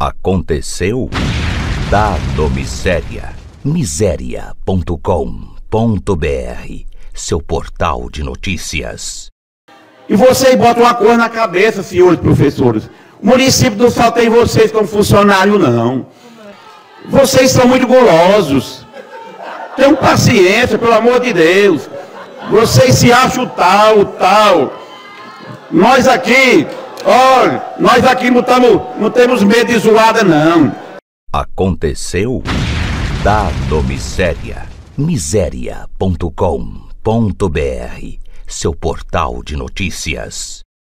Aconteceu? Dado Miséria. Miséria.com.br Seu portal de notícias. E vocês botam uma coisa na cabeça, senhores professores. O município não só tem vocês como funcionário, não. Vocês são muito golosos. Tenham paciência, pelo amor de Deus. Vocês se acham tal, tal. Nós aqui, olha, nós aqui não, tamo, não temos medo de zoada, não. Aconteceu? Dado Miséria. Miséria.com.br Seu portal de notícias.